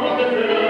Senhor.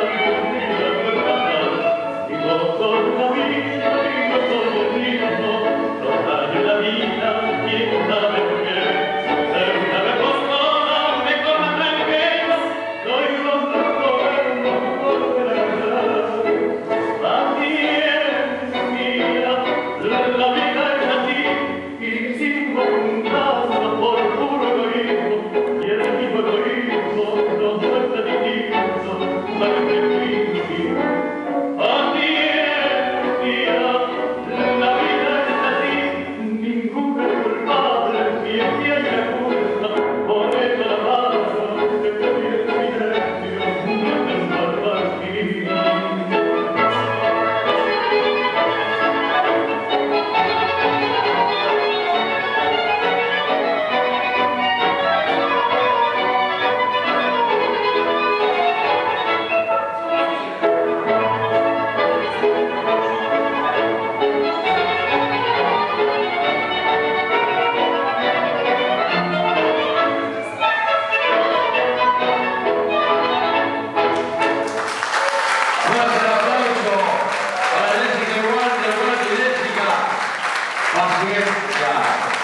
here, God.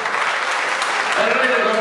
Let